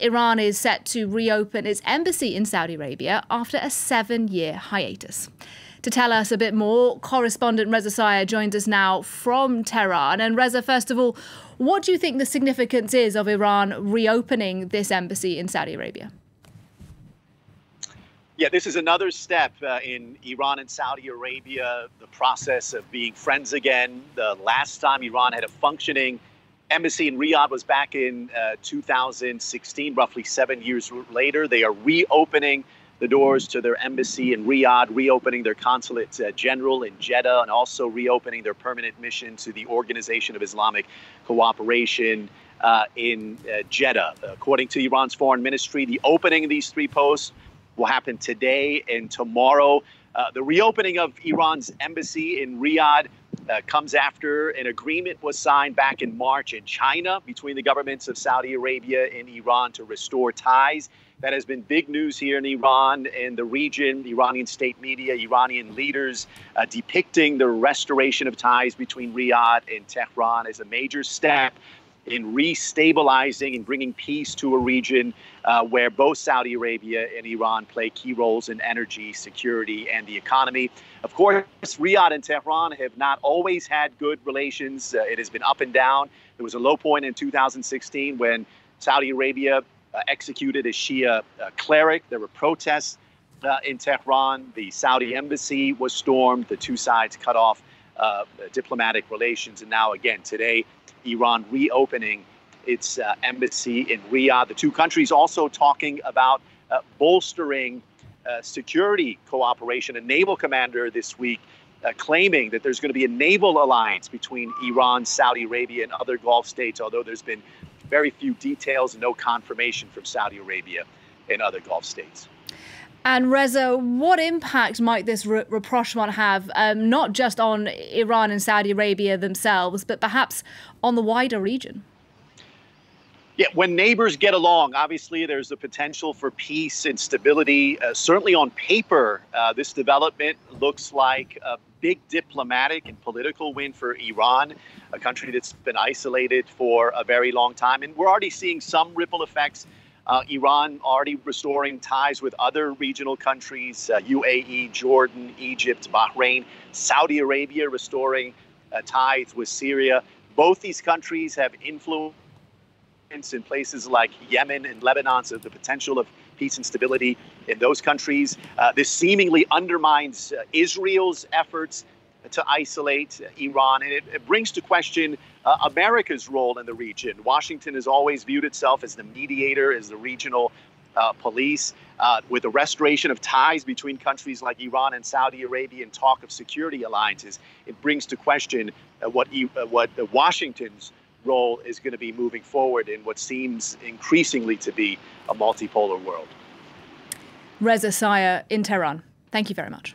Iran is set to reopen its embassy in Saudi Arabia after a seven year hiatus. To tell us a bit more, correspondent Reza Sayah joins us now from Tehran. And Reza, first of all, what do you think the significance is of Iran reopening this embassy in Saudi Arabia? Yeah, this is another step uh, in Iran and Saudi Arabia, the process of being friends again. The last time Iran had a functioning embassy in Riyadh was back in uh, 2016, roughly seven years later. They are reopening the doors to their embassy in Riyadh, reopening their consulate uh, general in Jeddah, and also reopening their permanent mission to the Organization of Islamic Cooperation uh, in uh, Jeddah. According to Iran's foreign ministry, the opening of these three posts will happen today and tomorrow. Uh, the reopening of Iran's embassy in Riyadh uh, comes after an agreement was signed back in March in China between the governments of Saudi Arabia and Iran to restore ties. That has been big news here in Iran and the region. Iranian state media, Iranian leaders uh, depicting the restoration of ties between Riyadh and Tehran as a major step in restabilizing and bringing peace to a region uh, where both Saudi Arabia and Iran play key roles in energy, security, and the economy. Of course, Riyadh and Tehran have not always had good relations. Uh, it has been up and down. There was a low point in 2016 when Saudi Arabia uh, executed a Shia uh, cleric. There were protests uh, in Tehran. The Saudi embassy was stormed. The two sides cut off uh, diplomatic relations. And now, again, today, Iran reopening its uh, embassy in Riyadh. The two countries also talking about uh, bolstering uh, security cooperation. A naval commander this week uh, claiming that there's going to be a naval alliance between Iran, Saudi Arabia, and other Gulf states, although there's been very few details and no confirmation from Saudi Arabia and other Gulf states. And Reza, what impact might this rapprochement have, um, not just on Iran and Saudi Arabia themselves, but perhaps on the wider region? Yeah, when neighbors get along, obviously there's a potential for peace and stability. Uh, certainly on paper, uh, this development looks like a big diplomatic and political win for Iran, a country that's been isolated for a very long time. And we're already seeing some ripple effects uh, Iran already restoring ties with other regional countries, uh, UAE, Jordan, Egypt, Bahrain, Saudi Arabia restoring uh, ties with Syria. Both these countries have influence in places like Yemen and Lebanon, so the potential of peace and stability in those countries. Uh, this seemingly undermines uh, Israel's efforts to isolate Iran, and it, it brings to question uh, America's role in the region. Washington has always viewed itself as the mediator, as the regional uh, police. Uh, with the restoration of ties between countries like Iran and Saudi Arabia and talk of security alliances, it brings to question uh, what, uh, what Washington's role is going to be moving forward in what seems increasingly to be a multipolar world. Reza Sayah in Tehran, thank you very much.